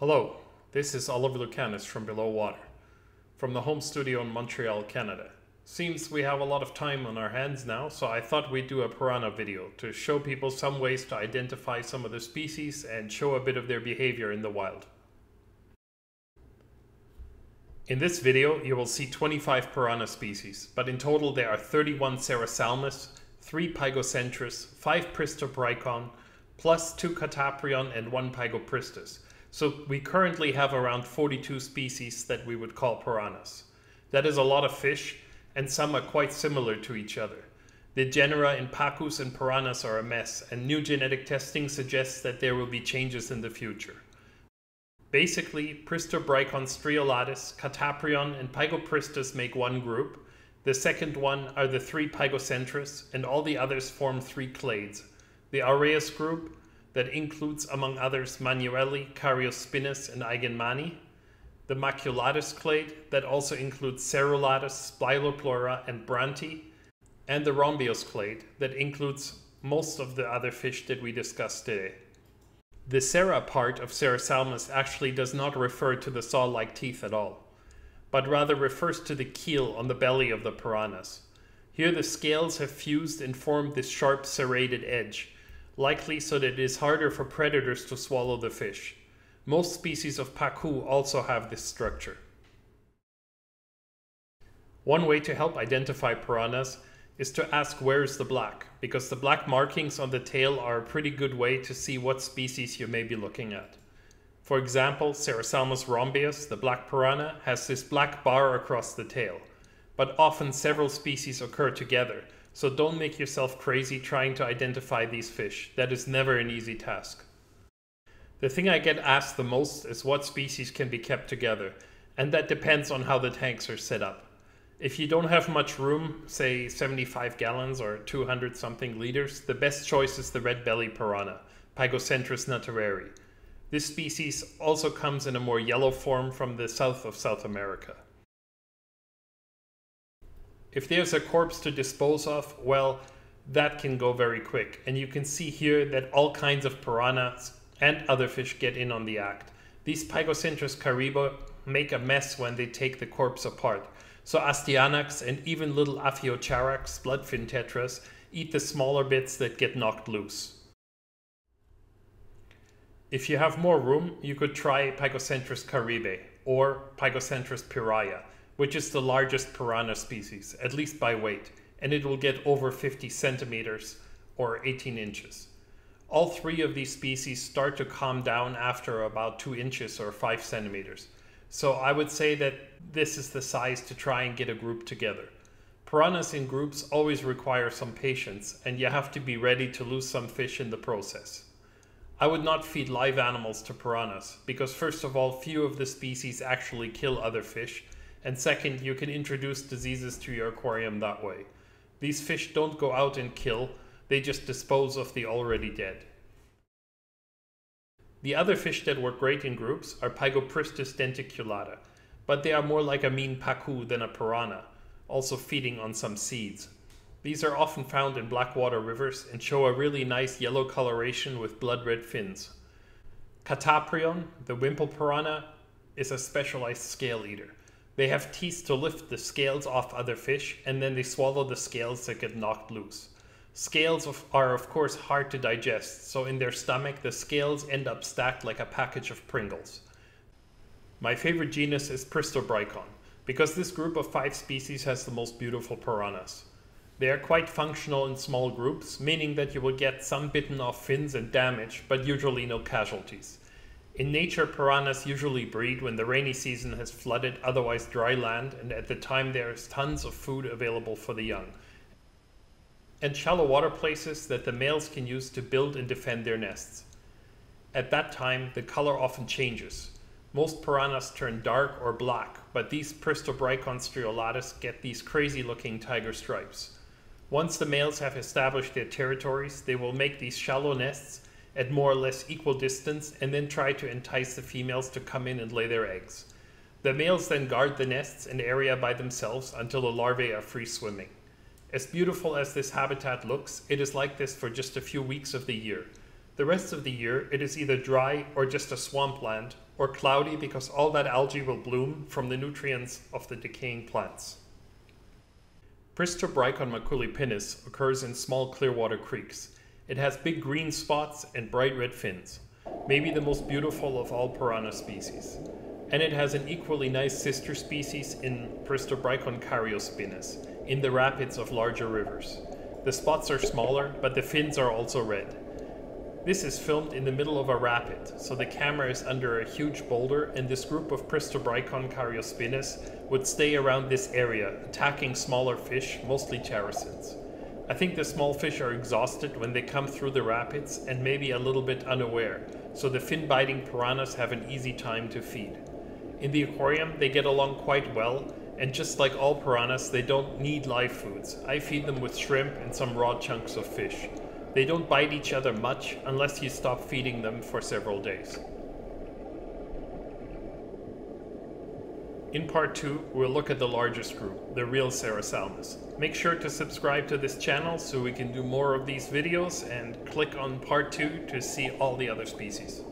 Hello, this is Oliver Lucanus from Below Water, from the home studio in Montreal, Canada. Seems we have a lot of time on our hands now, so I thought we'd do a piranha video to show people some ways to identify some of the species and show a bit of their behavior in the wild. In this video, you will see 25 piranha species, but in total there are 31 Serrasalmus, 3 Pygocentrus, 5 Pristobrycon, plus 2 Catoprion and 1 Pygopristis. So we currently have around 42 species that we would call piranhas. That is a lot of fish, and some are quite similar to each other. The genera in pacus and piranhas are a mess, and new genetic testing suggests that there will be changes in the future. Basically, Pristobrycon striolatus, Catoprion, and Pygopristis make one group. The second one are the three Pygocentrus, and all the others form three clades. The Aureus group, that includes, among others, Manueli, Careospinus, and Eigenmanni. The Maculatus clade, that also includes Serrulatus, Spilopleura, and Brandtii. And the Rhombeus clade, that includes most of the other fish that we discussed today. The Serra part of Serrasalmus actually does not refer to the saw-like teeth at all, but rather refers to the keel on the belly of the piranhas. Here the scales have fused and formed this sharp serrated edge, likely so that it is harder for predators to swallow the fish. Most species of pacu also have this structure. One way to help identify piranhas is to ask where is the black, because the black markings on the tail are a pretty good way to see what species you may be looking at. For example, Serrasalmus rhombeus, the black piranha, has this black bar across the tail, but often several species occur together, so don't make yourself crazy trying to identify these fish. That is never an easy task. The thing I get asked the most is what species can be kept together, and that depends on how the tanks are set up. If you don't have much room, say 75 gallons or 200 something liters, the best choice is the red belly piranha, Pygocentrus nattereri. This species also comes in a more yellow form from the south of South America. If there's a corpse to dispose of, well, that can go very quick. And you can see here that all kinds of piranhas and other fish get in on the act. These Pygocentrus caribe make a mess when they take the corpse apart. So Astyanax and even little Aphyocharax, bloodfin tetras, eat the smaller bits that get knocked loose. If you have more room, you could try Pygocentrus caribe or Pygocentrus piraya, which is the largest piranha species, at least by weight, and it will get over 50 centimeters or 18 inches. All three of these species start to calm down after about 2 inches or 5 centimeters. So I would say that this is the size to try and get a group together. Piranhas in groups always require some patience, and you have to be ready to lose some fish in the process. I would not feed live animals to piranhas, because first of all, few of the species actually kill other fish, and second, you can introduce diseases to your aquarium that way. These fish don't go out and kill, they just dispose of the already dead. The other fish that work great in groups are Pygopristis denticulata, but they are more like a mean pacu than a piranha, also feeding on some seeds. These are often found in blackwater rivers and show a really nice yellow coloration with blood red fins. Catoprion, the wimple piranha, is a specialized scale eater. They have teeth to lift the scales off other fish and then they swallow the scales that get knocked loose. Scales of, are of course hard to digest, so in their stomach the scales end up stacked like a package of Pringles. My favorite genus is Pristobrycon, because this group of five species has the most beautiful piranhas. They are quite functional in small groups, meaning that you will get some bitten off fins and damage, but usually no casualties. In nature, piranhas usually breed when the rainy season has flooded otherwise dry land and at the time there is tons of food available for the young, and shallow water places that the males can use to build and defend their nests. At that time, the color often changes. Most piranhas turn dark or black, but these Pristobrycon striolatus get these crazy looking tiger stripes. Once the males have established their territories, they will make these shallow nests at more or less equal distance and then try to entice the females to come in and lay their eggs. The males then guard the nests and area by themselves until the larvae are free swimming. As beautiful as this habitat looks, it is like this for just a few weeks of the year. The rest of the year it is either dry or just a swampland, or cloudy because all that algae will bloom from the nutrients of the decaying plants. Pristobrycon maculipinnis occurs in small clearwater creeks. It has big green spots and bright red fins, maybe the most beautiful of all piranha species. And it has an equally nice sister species in Pristobrycon careospinus, in the rapids of larger rivers. The spots are smaller, but the fins are also red. This is filmed in the middle of a rapid, so the camera is under a huge boulder and this group of Pristobrycon careospinus would stay around this area, attacking smaller fish, mostly characins. I think the small fish are exhausted when they come through the rapids and maybe a little bit unaware, so the fin-biting piranhas have an easy time to feed. In the aquarium, they get along quite well, and just like all piranhas, they don't need live foods. I feed them with shrimp and some raw chunks of fish. They don't bite each other much unless you stop feeding them for several days. In part 2, we'll look at the largest group, the real Serrasalmus. Make sure to subscribe to this channel so we can do more of these videos and click on part 2 to see all the other species.